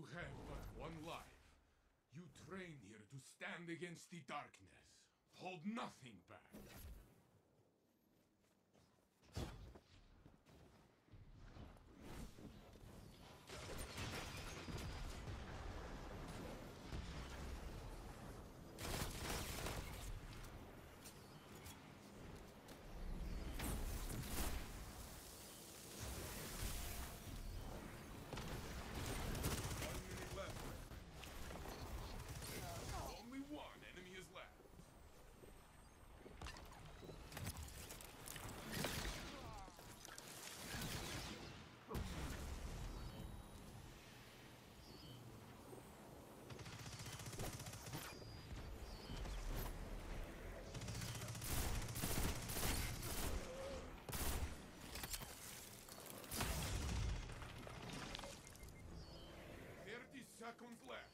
You have but one life. You train here to stand against the darkness. Hold nothing back. seconds left.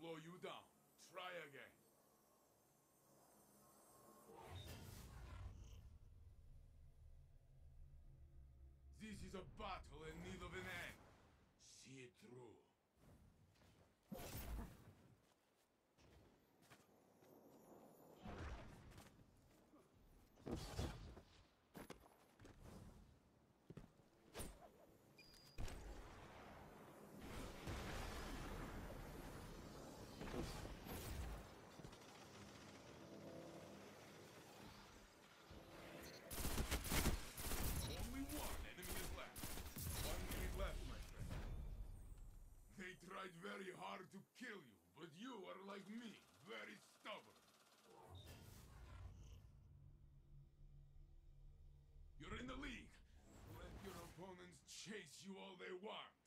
slow you down. chase you all they want.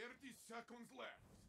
30 seconds left.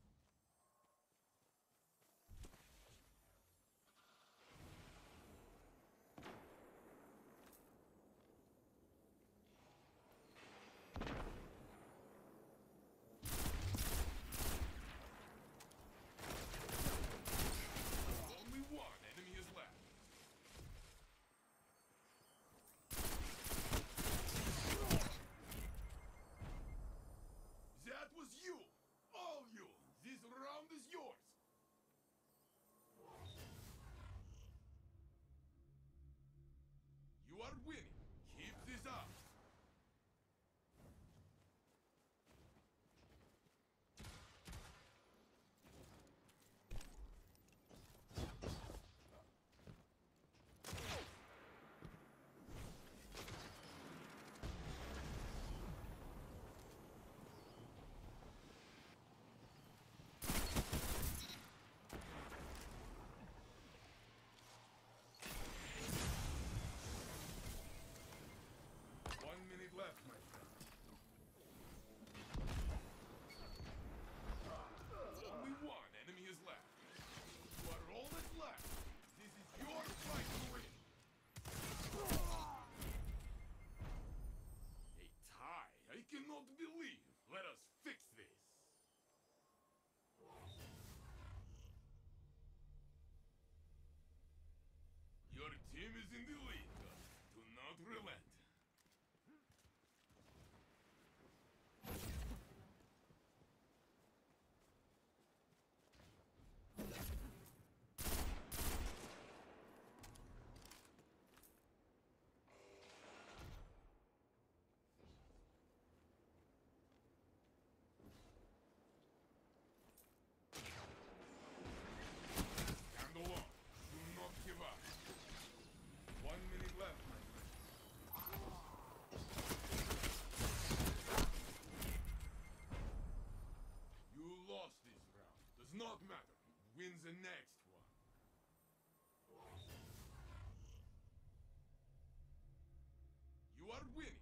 are winning.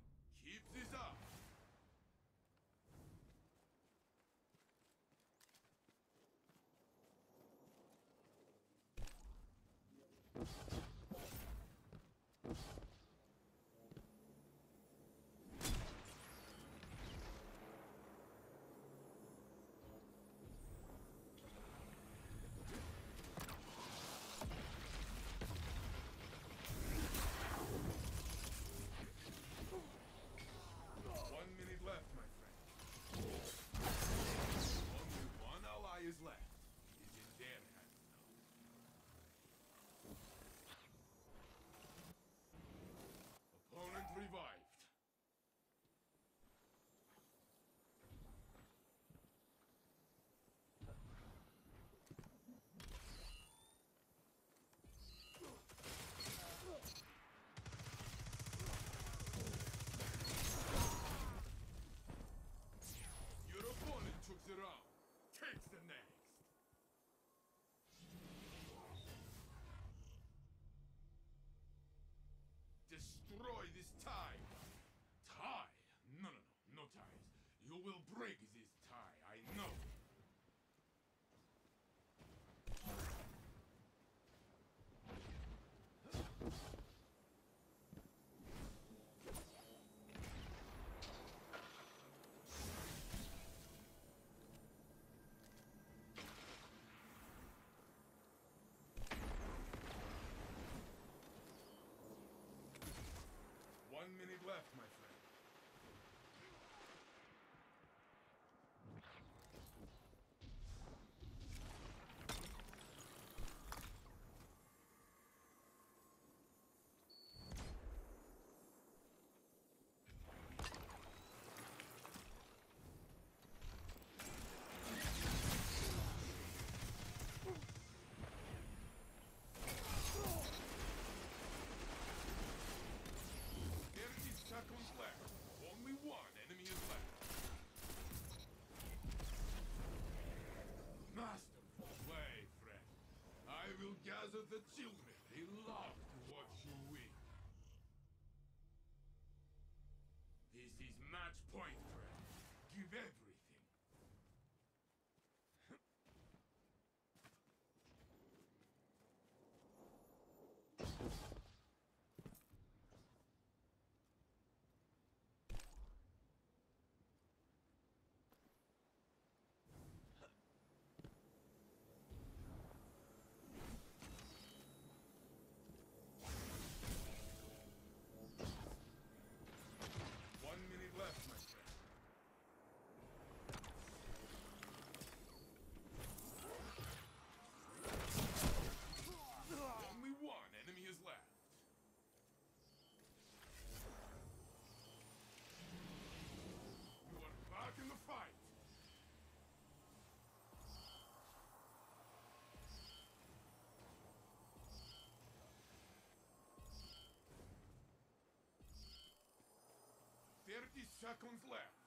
Keep this up. gather the children. They love to watch you win. This is match point, friend. Give everything. seconds left.